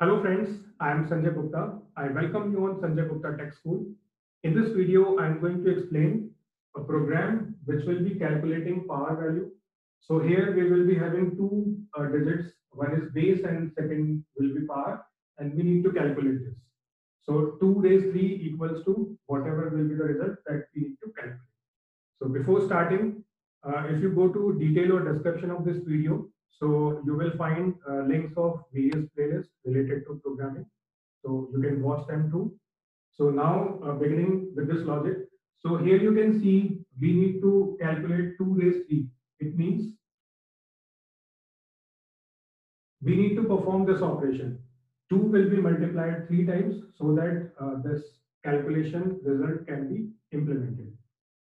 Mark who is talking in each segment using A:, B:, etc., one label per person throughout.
A: Hello friends, I am Sanjay Gupta. I welcome you on Sanjay Gupta Tech School. In this video, I am going to explain a program which will be calculating power value. So here we will be having two uh, digits. One is base and second will be power and we need to calculate this. So 2 raised 3 equals to whatever will be the result that we need to calculate. So before starting, uh, if you go to detail or description of this video, so you will find uh, links of various playlists related to programming. So you can watch them too. So now uh, beginning with this logic. So here you can see we need to calculate 2 raised 3. It means we need to perform this operation. 2 will be multiplied 3 times so that uh, this calculation result can be implemented.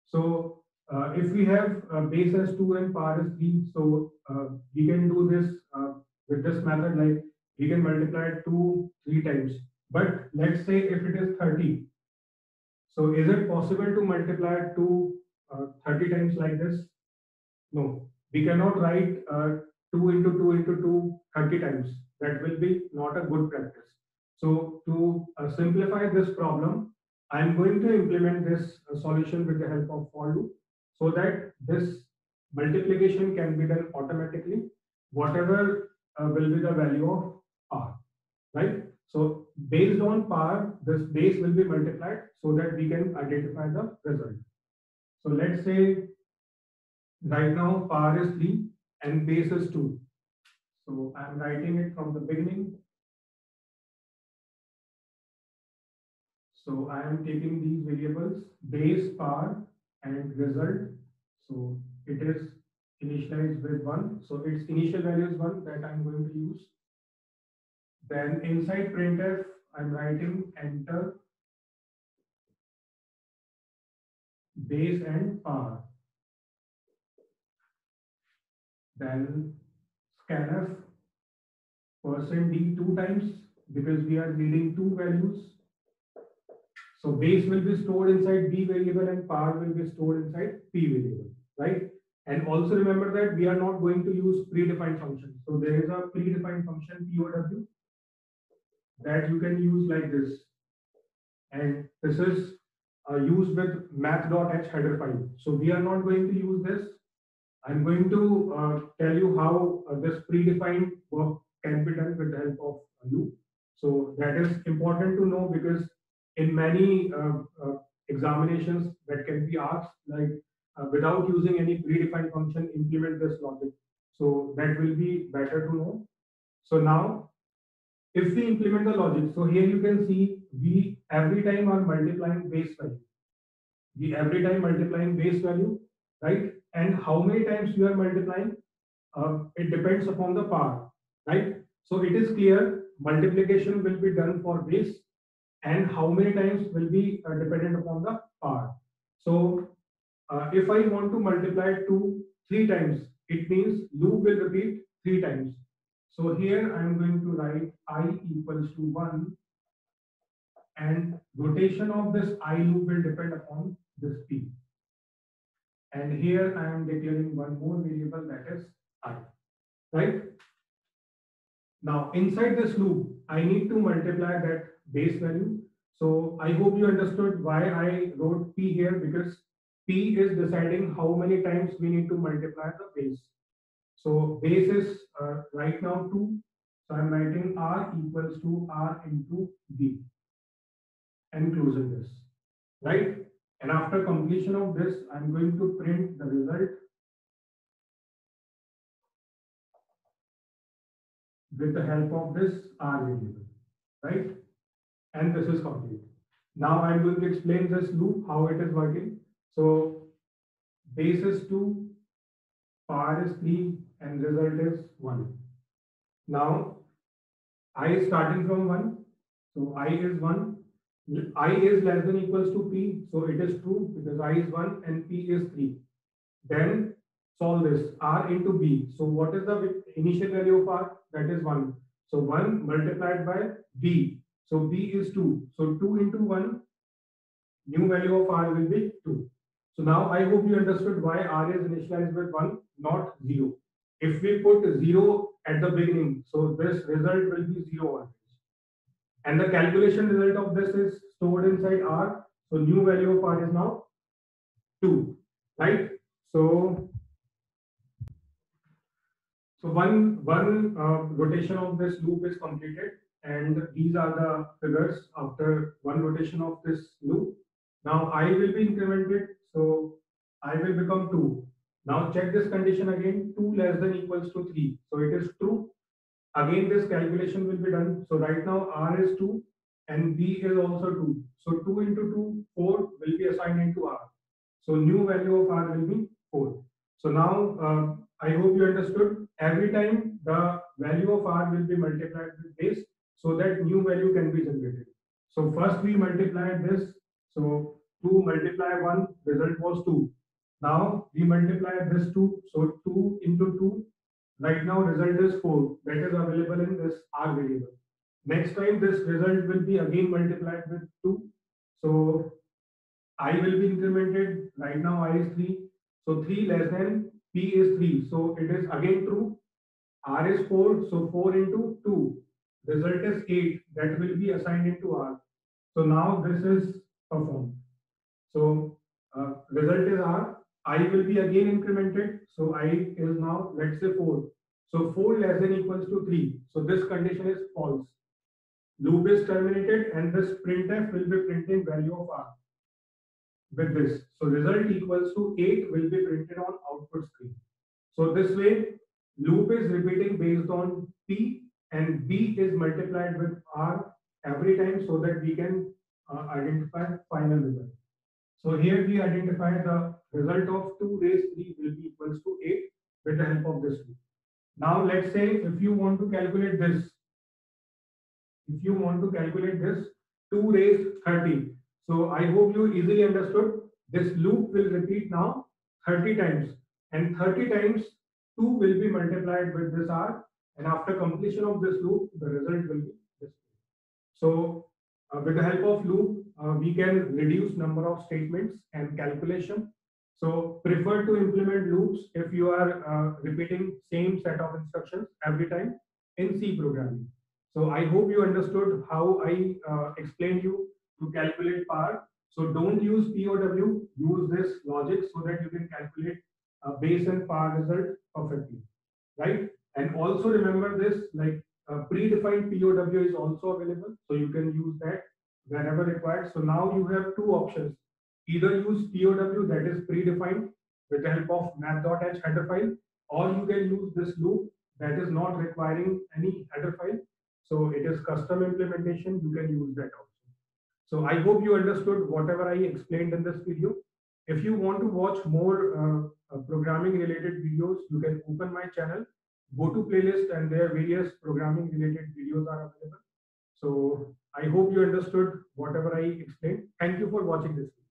A: So uh, if we have uh, base as 2 and power as 3, so uh, we can do this uh, with this method like we can multiply 2 3 times. But let's say if it is 30, so is it possible to multiply 2 uh, 30 times like this? No, we cannot write uh, 2 into 2 into 2 30 times. That will be not a good practice. So to simplify this problem, I am going to implement this solution with the help of for loop so that this multiplication can be done automatically, whatever uh, will be the value of r, right? So based on power, this base will be multiplied so that we can identify the result. So let's say right now power is 3 and base is 2. So I'm writing it from the beginning. So I am taking these variables base power and result. So it is initialized with one. So its initial value is one that I'm going to use. Then inside printf, I'm writing enter base and power. Then scanf percent d two times because we are reading two values so base will be stored inside B variable and power will be stored inside P variable, right? And also remember that we are not going to use predefined function. So there is a predefined function POW that you can use like this. And this is uh, used with math.h header file. So we are not going to use this. I'm going to uh, tell you how uh, this predefined work can be done with the help of loop. So that is important to know because in many uh, uh, examinations that can be asked, like uh, without using any predefined function, implement this logic. So that will be better to know. So now, if we implement the logic, so here you can see we every time are multiplying base value. We every time multiplying base value, right? And how many times we are multiplying? Uh, it depends upon the power, right? So it is clear multiplication will be done for base and how many times will be uh, dependent upon the power. So uh, if I want to multiply 2 three times, it means loop will repeat three times. So here I am going to write i equals to 1 and rotation of this i loop will depend upon this p. And here I am declaring one more variable that is i, right? Now inside this loop, I need to multiply that base value. So I hope you understood why I wrote P here because P is deciding how many times we need to multiply the base. So base is uh, right now 2. So I'm writing R equals to R into B and closing this, right? And after completion of this, I'm going to print the result with the help of this R variable, right? And this is complete. Now I'm going to explain this loop, how it is working. So base is 2, power is 3, and result is 1. Now i is starting from 1. So i is 1. i is less than equals to p. So it is true because i is 1 and p is 3. Then solve this r into b. So what is the initial value of r? That is 1. So 1 multiplied by b. So b is 2. So 2 into 1, new value of r will be 2. So now I hope you understood why r is initialized with 1, not 0. If we put 0 at the beginning, so this result will be 0 always. And the calculation result of this is stored inside R. So new value of R is now 2, right? So, so one, one uh, rotation of this loop is completed and these are the figures after one rotation of this loop. Now I will be incremented, so I will become 2. Now check this condition again, 2 less than equals to 3. So it is true. Again, this calculation will be done. So right now R is 2 and B is also 2. So 2 into 2, 4 will be assigned into R. So new value of R will be 4. So now uh, I hope you understood. Every time the value of R will be multiplied with base so that new value can be generated. So first we multiplied this. So 2 multiply 1, result was 2. Now we multiply this 2. So 2 into 2. Right now result is 4. That is available in this R variable. Next time this result will be again multiplied with 2. So I will be incremented. Right now I is 3. So 3 less than P is 3. So it is again true. R is 4. So 4 into 2. Result is 8. That will be assigned into R. So now this is performed. So uh, result is R. I will be again incremented. So I is now, let's say 4. So 4 less than equals to 3. So this condition is false. Loop is terminated and this printf will be printing value of R with this. So result equals to 8 will be printed on output screen. So this way loop is repeating based on P and B is multiplied with R every time so that we can uh, identify final result. So here we identify the result of 2 raised 3 will be equals to 8 with the help of this loop. Now let's say if you want to calculate this, if you want to calculate this 2 raised 30. So I hope you easily understood this loop will repeat now 30 times and 30 times 2 will be multiplied with this R and after completion of this loop the result will be this. So uh, with the help of loop uh, we can reduce number of statements and calculation. So prefer to implement loops if you are uh, repeating same set of instructions every time in C programming. So I hope you understood how I uh, explained you to calculate power. So don't use POW, use this logic so that you can calculate uh, base and power result perfectly, right? And also remember this, like uh, predefined POW is also available. So you can use that whenever required. So now you have two options. Either use POW that is predefined with the help of math.h header file, or you can use this loop that is not requiring any header file. So it is custom implementation. You can use that also. So I hope you understood whatever I explained in this video. If you want to watch more uh, uh, programming related videos, you can open my channel, go to playlist and there various programming related videos are available. So I hope you understood whatever I explained. Thank you for watching this video.